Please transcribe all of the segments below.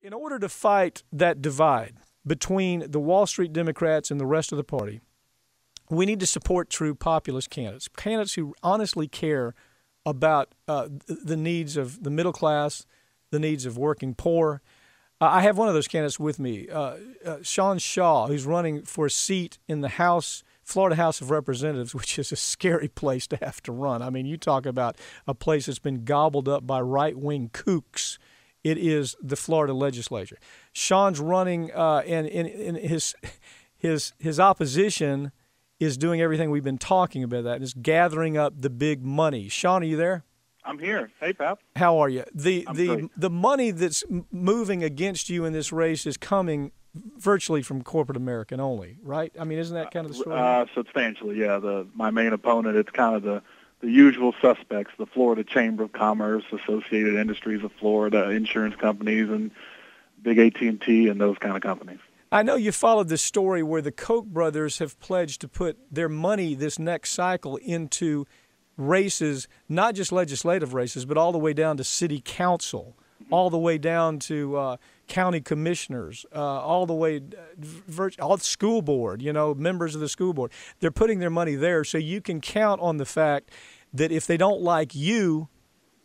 In order to fight that divide between the Wall Street Democrats and the rest of the party, we need to support true populist candidates, candidates who honestly care about uh, the needs of the middle class, the needs of working poor. Uh, I have one of those candidates with me, uh, uh Sean Shaw, who's running for a seat in the House, Florida House of Representatives, which is a scary place to have to run. I mean, you talk about a place that's been gobbled up by right wing kooks it is the Florida legislature. Sean's running, uh, and, and, and his his his opposition is doing everything we've been talking about. That is gathering up the big money. Sean, are you there? I'm here. Hey, Pap. How are you? The I'm the great. the money that's moving against you in this race is coming virtually from corporate American only, right? I mean, isn't that kind of the story? Uh, substantially, yeah. The my main opponent, it's kind of the the usual suspects, the Florida Chamber of Commerce, Associated Industries of Florida, insurance companies, and big AT&T and those kind of companies. I know you followed this story where the Koch brothers have pledged to put their money this next cycle into races, not just legislative races, but all the way down to city council, all the way down to uh, county commissioners, uh, all the way, uh, all the school board, you know, members of the school board. They're putting their money there, so you can count on the fact that if they don't like you,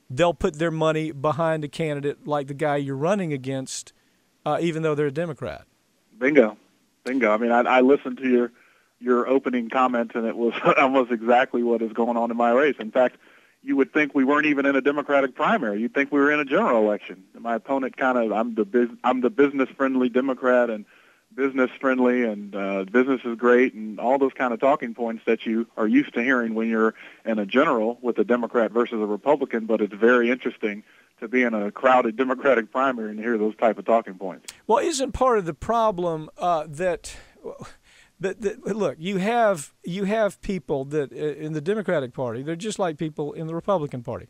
they'll put their money behind a candidate like the guy you're running against, uh, even though they're a Democrat. Bingo, bingo. I mean, I, I listened to your your opening comments, and it was almost exactly what is going on in my race. In fact you would think we weren't even in a Democratic primary. You'd think we were in a general election. My opponent kind of I'm the biz, I'm the business friendly Democrat and business friendly and uh, business is great and all those kind of talking points that you are used to hearing when you're in a general with a Democrat versus a Republican. But it's very interesting to be in a crowded Democratic primary and hear those type of talking points. Well, isn't part of the problem uh, that but the, look, you have you have people that uh, in the Democratic Party, they're just like people in the Republican Party.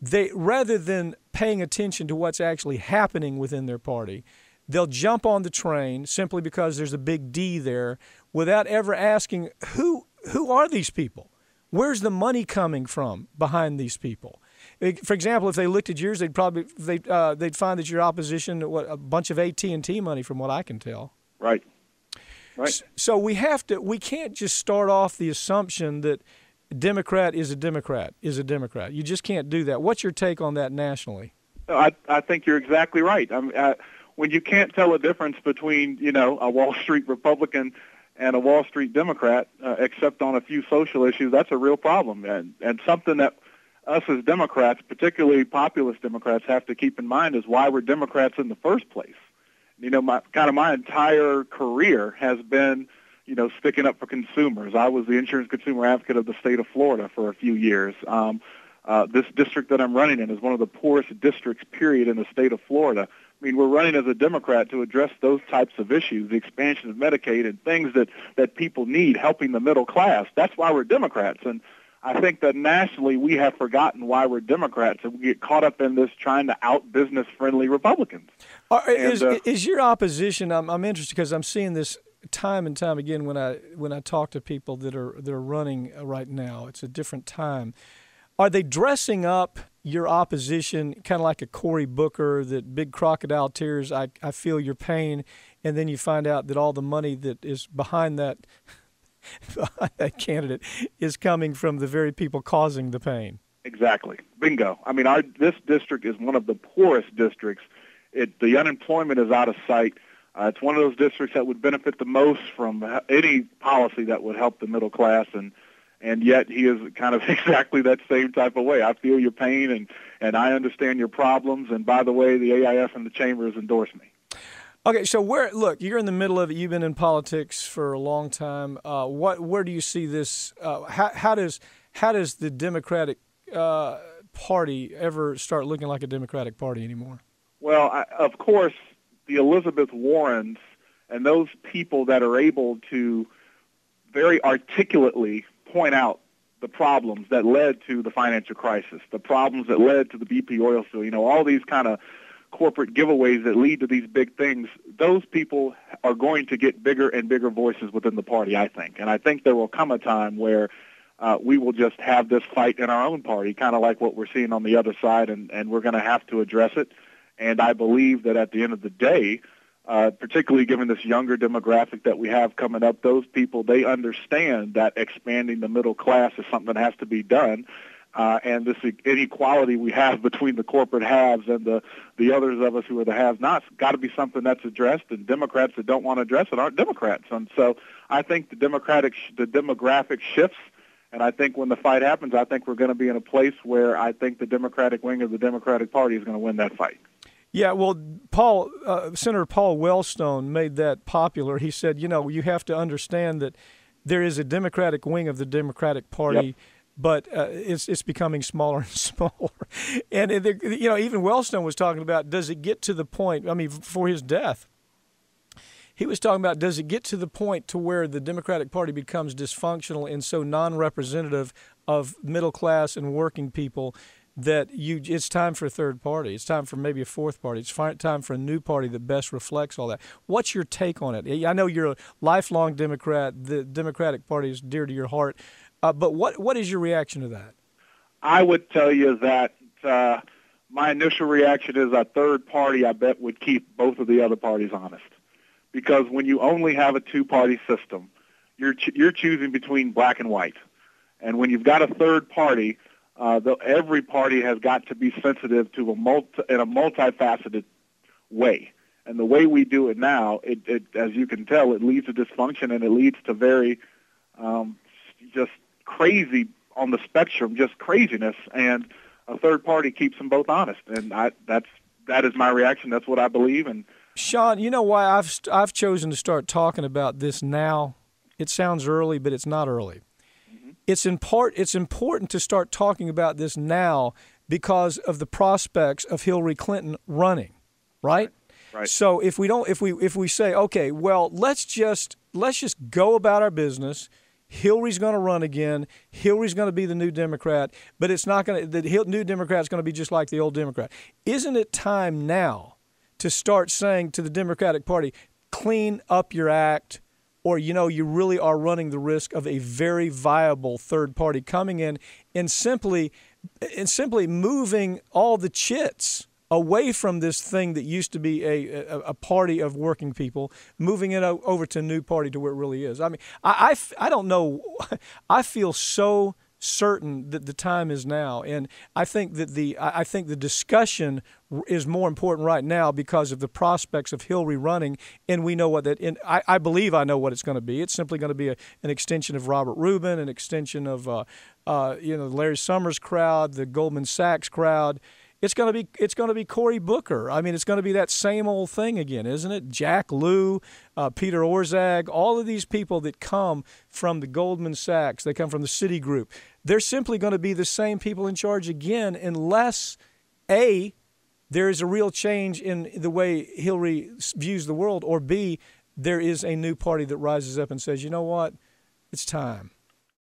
They rather than paying attention to what's actually happening within their party, they'll jump on the train simply because there's a big D there without ever asking who who are these people? Where's the money coming from behind these people? For example, if they looked at yours, they'd probably they uh, they'd find that your opposition what a bunch of AT and T money, from what I can tell. Right. Right. So we have to. We can't just start off the assumption that Democrat is a Democrat is a Democrat. You just can't do that. What's your take on that nationally? I I think you're exactly right. I mean, I, when you can't tell a difference between you know a Wall Street Republican and a Wall Street Democrat, uh, except on a few social issues, that's a real problem, and and something that us as Democrats, particularly populist Democrats, have to keep in mind is why we're Democrats in the first place you know, my kind of my entire career has been, you know, sticking up for consumers. I was the insurance consumer advocate of the state of Florida for a few years. Um, uh, this district that I'm running in is one of the poorest districts, period, in the state of Florida. I mean, we're running as a Democrat to address those types of issues, the expansion of Medicaid and things that, that people need, helping the middle class. That's why we're Democrats. And I think that nationally we have forgotten why we're Democrats and we get caught up in this trying to out business friendly Republicans. Are, is, uh, is your opposition? I'm, I'm interested because I'm seeing this time and time again when I when I talk to people that are that are running right now. It's a different time. Are they dressing up your opposition kind of like a Cory Booker that big crocodile tears? I I feel your pain, and then you find out that all the money that is behind that that candidate is coming from the very people causing the pain. Exactly. Bingo. I mean, our this district is one of the poorest districts. It the unemployment is out of sight. Uh, it's one of those districts that would benefit the most from any policy that would help the middle class, and and yet he is kind of exactly that same type of way. I feel your pain, and and I understand your problems. And by the way, the AIF and the chamber has endorsed me. Okay, so where look, you're in the middle of it. You've been in politics for a long time. Uh, what where do you see this? Uh, how, how does how does the Democratic uh, Party ever start looking like a Democratic Party anymore? Well, I, of course, the Elizabeth Warrens and those people that are able to very articulately point out the problems that led to the financial crisis, the problems that led to the BP oil spill, you know, all these kind of corporate giveaways that lead to these big things, those people are going to get bigger and bigger voices within the party, I think. And I think there will come a time where uh, we will just have this fight in our own party, kind of like what we're seeing on the other side, and, and we're going to have to address it. And I believe that at the end of the day, uh, particularly given this younger demographic that we have coming up, those people, they understand that expanding the middle class is something that has to be done. Uh, and this inequality we have between the corporate haves and the, the others of us who are the have-nots got to be something that's addressed. And Democrats that don't want to address it aren't Democrats. And so I think the democratic the demographic shifts and I think when the fight happens, I think we're going to be in a place where I think the Democratic wing of the Democratic Party is going to win that fight. Yeah, well, Paul, uh, Senator Paul Wellstone made that popular. He said, you know, you have to understand that there is a Democratic wing of the Democratic Party. Yep. But uh, it's it's becoming smaller and smaller, and you know even Wellstone was talking about does it get to the point? I mean, for his death, he was talking about does it get to the point to where the Democratic Party becomes dysfunctional and so non-representative of middle class and working people that you it's time for a third party. It's time for maybe a fourth party. It's time for a new party that best reflects all that. What's your take on it? I know you're a lifelong Democrat. The Democratic Party is dear to your heart, uh, but what what is your reaction to that? I would tell you that uh, my initial reaction is a third party. I bet would keep both of the other parties honest because when you only have a two-party system, you're you're choosing between black and white, and when you've got a third party, uh, the, every party has got to be sensitive to a multi in a multifaceted way. And the way we do it now, it, it as you can tell, it leads to dysfunction and it leads to very um, just crazy on the spectrum, just craziness. And a third party keeps them both honest, and I, that's that is my reaction. That's what I believe, and Sean, you know why I've I've chosen to start talking about this now. It sounds early, but it's not early. Mm-hmm. It's important. It's important to start talking about this now because of the prospects of Hillary Clinton running, right? Right. right. So if we don't, if we if we say, okay, well, let's just let's just go about our business. Hillary's going to run again. Hillary's going to be the new Democrat, but it's not going to. The new Democrat is going to be just like the old Democrat. Isn't it time now? to start saying to the Democratic Party, clean up your act, or you know you really are running the risk of a very viable third party coming in and simply and simply moving all the chits away from this thing that used to be a, a, a, party of working people, moving it over to a new party to where it really is. I mean, I, I, I don't know. I feel so certain that the time is now, and I think that the I think the discussion is more important right now because of the prospects of Hillary running, and we know what that. And I, I believe I know what it's going to be. It's simply going to be a, an extension of Robert Rubin, an extension of uh, uh, you know Larry Summers crowd, the Goldman Sachs crowd it's going to be it's going to be Cory Booker. I mean, it's going to be that same old thing again, isn't it? Jack Lew, uh, Peter Orszag, all of these people that come from the Goldman Sachs, they come from the Citigroup. They're simply going to be the same people in charge again, unless a there is a real change in the way Hillary views the world, or b there is a new party that rises up and says, you know what, it's time.